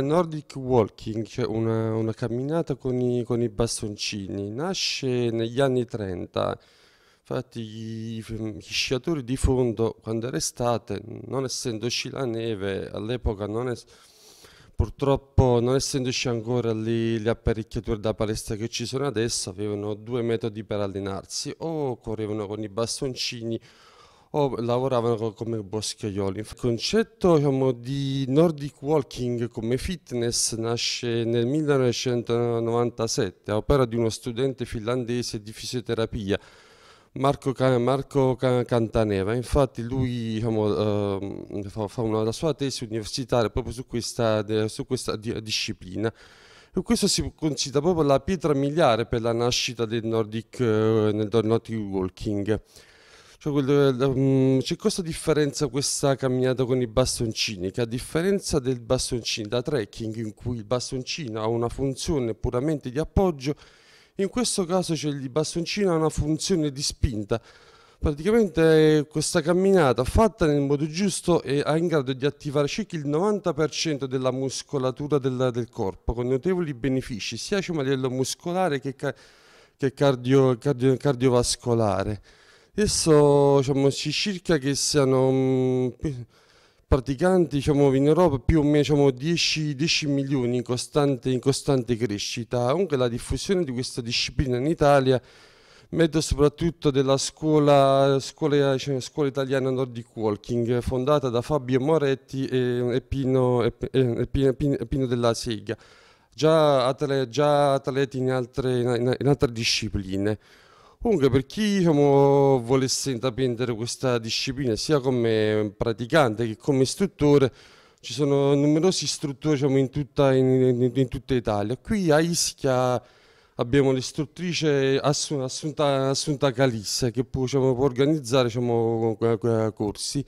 Nordic Walking, cioè una, una camminata con i, con i bastoncini, nasce negli anni 30. Infatti gli, gli sciatori di fondo, quando era estate, non essendoci la neve, all'epoca non è, purtroppo non essendoci ancora lì le apparecchiature da palestra che ci sono adesso, avevano due metodi per allenarsi, o correvano con i bastoncini o lavoravano come boscaioli. Il concetto diciamo, di Nordic Walking come fitness nasce nel 1997 a opera di uno studente finlandese di fisioterapia. Marco, Marco Cantaneva, infatti lui diciamo, eh, fa una, la sua tesi universitaria proprio su questa, su questa disciplina e questo si considera proprio la pietra miliare per la nascita del Nordic, eh, Nordic Walking. Cioè, mm, c'è questa differenza questa camminata con i bastoncini, che a differenza del bastoncino da trekking in cui il bastoncino ha una funzione puramente di appoggio, in questo caso cioè, il bastoncino ha una funzione di spinta. Praticamente questa camminata fatta nel modo giusto è in grado di attivare circa il 90% della muscolatura del, del, corpo, con notevoli benefici sia a livello muscolare che, che cardio, cardio, cardiovascolare. Adesso diciamo, si cerca che siano mm, praticanti diciamo, in Europa più o meno diciamo, 10, 10, milioni in costante, in costante crescita. Comunque la diffusione di questa disciplina in Italia merito soprattutto della scuola, scuola, cioè, scuola, italiana Nordic Walking, fondata da Fabio Moretti e, e, Pino, e, e Pino, Pino, della Sega, già atleti, in, altre, in altre discipline. Comunque per chi diciamo, volesse intraprendere questa disciplina sia come praticante che come istruttore ci sono numerosi istruttori diciamo, in, tutta, in, in, tutta, Italia. Qui a Ischia abbiamo l'istruttrice Assunta, Assunta Calisse che può, diciamo, può organizzare diciamo, corsi.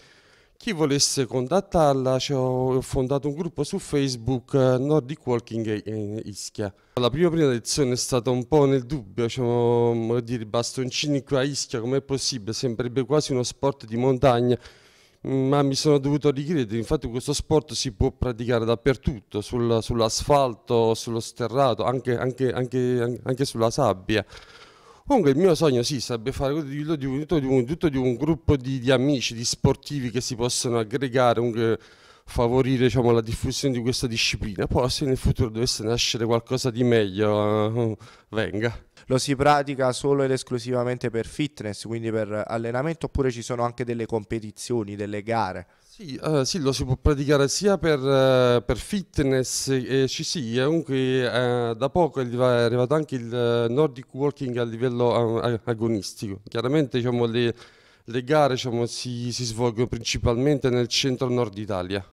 Chi volesse contattarla, ho fondato un gruppo su Facebook eh, Nordic Walking in Ischia. La prima, lezione è stata un po' nel dubbio, diciamo, dire bastoncini qui a Ischia, com'è possibile? Sembrerebbe quasi uno sport di montagna, ma mi sono dovuto ricredere, infatti questo sport si può praticare dappertutto, sul, sull'asfalto, sullo sterrato, anche, anche, anche, anche sulla sabbia. Comunque il mio sogno sì, sarebbe fare tutto di un, tutto di un, tutto di un gruppo di, di, amici, di sportivi che si possono aggregare, comunque favorire diciamo, la diffusione di questa disciplina. Poi se nel futuro dovesse nascere qualcosa di meglio, uh, venga. Lo si pratica solo ed esclusivamente per fitness, quindi per allenamento, oppure ci sono anche delle competizioni, delle gare? Sì, uh, sì, lo si può praticare sia per, uh, per fitness, e ci sì, comunque uh, da poco è arrivato anche il Nordic Walking a livello agonistico. Chiaramente diciamo, le, le, gare diciamo, si, si svolgono principalmente nel centro-nord Italia.